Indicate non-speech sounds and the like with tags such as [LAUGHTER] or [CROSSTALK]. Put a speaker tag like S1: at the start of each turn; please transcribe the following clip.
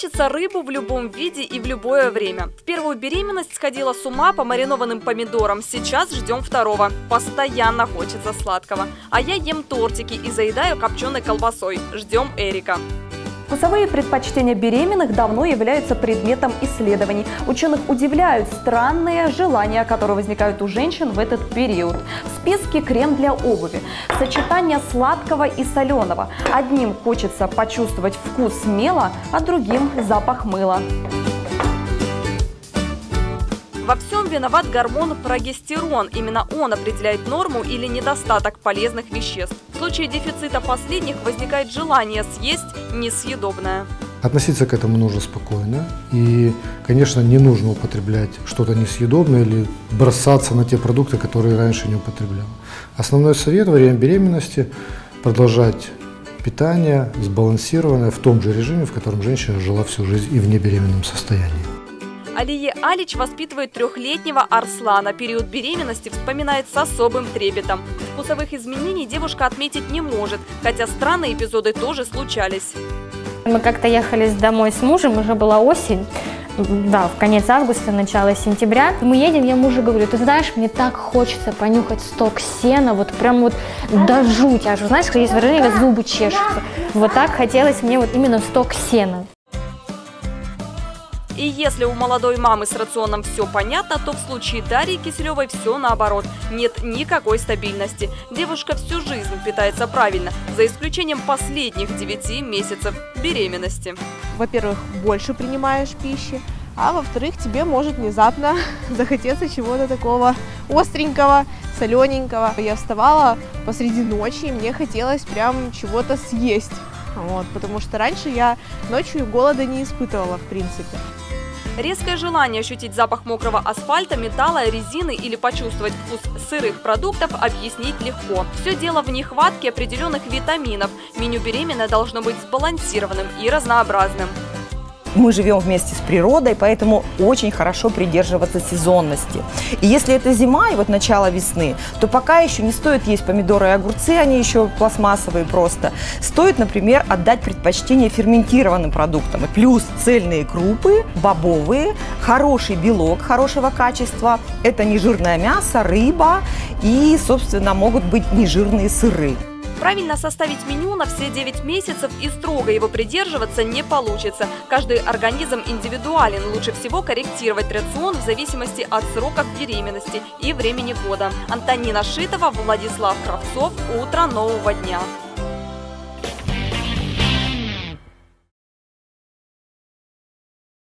S1: Хочется рыбу в любом виде и в любое время. В первую беременность сходила с ума по маринованным помидорам. Сейчас ждем второго. Постоянно хочется сладкого. А я ем тортики и заедаю копченой колбасой. Ждем Эрика.
S2: Вкусовые предпочтения беременных давно являются предметом исследований. Ученых удивляют странные желания, которые возникают у женщин в этот период. В списке крем для обуви, сочетание сладкого и соленого. Одним хочется почувствовать вкус мела, а другим запах мыла.
S1: Во всем виноват гормон прогестерон. Именно он определяет норму или недостаток полезных веществ. В случае дефицита последних возникает желание съесть несъедобное.
S3: Относиться к этому нужно спокойно. И, конечно, не нужно употреблять что-то несъедобное или бросаться на те продукты, которые раньше не употреблял. Основной совет во время беременности – продолжать питание сбалансированное в том же режиме, в котором женщина жила всю жизнь и в небеременном состоянии.
S1: Алие Алич воспитывает трехлетнего Арслана. Период беременности вспоминает с особым трепетом. Вкусовых изменений девушка отметить не может, хотя странные эпизоды тоже случались.
S4: Мы как-то ехали домой с мужем, уже была осень, да, в конец августа, начало сентября. Мы едем, я мужу говорю, ты знаешь, мне так хочется понюхать сток сена, вот прям вот до жути, аж, знаешь, есть выражение, зубы чешутся. Вот так хотелось мне вот именно сток сена.
S1: И если у молодой мамы с рационом все понятно, то в случае Дарьи Киселевой все наоборот. Нет никакой стабильности. Девушка всю жизнь питается правильно, за исключением последних 9 месяцев беременности.
S5: Во-первых, больше принимаешь пищи, а во-вторых, тебе может внезапно [LAUGHS] захотеться чего-то такого остренького, солененького. Я вставала посреди ночи, и мне хотелось прям чего-то съесть. Вот, потому что раньше я ночью голода не испытывала, в принципе.
S1: Резкое желание ощутить запах мокрого асфальта, металла, резины или почувствовать вкус сырых продуктов объяснить легко. Все дело в нехватке определенных витаминов. Меню беременной должно быть сбалансированным и разнообразным
S6: мы живем вместе с природой, поэтому очень хорошо придерживаться сезонности. И если это зима и вот начало весны, то пока еще не стоит есть помидоры и огурцы, они еще пластмассовые просто. Стоит, например, отдать предпочтение ферментированным продуктам. Плюс цельные крупы, бобовые, хороший белок хорошего качества. Это нежирное мясо, рыба и, собственно, могут быть нежирные сыры.
S1: Правильно составить меню на все 9 месяцев и строго его придерживаться не получится. Каждый организм индивидуален. Лучше всего корректировать рацион в зависимости от сроков беременности и времени года. Антонина Шитова, Владислав Кравцов. Утро нового дня.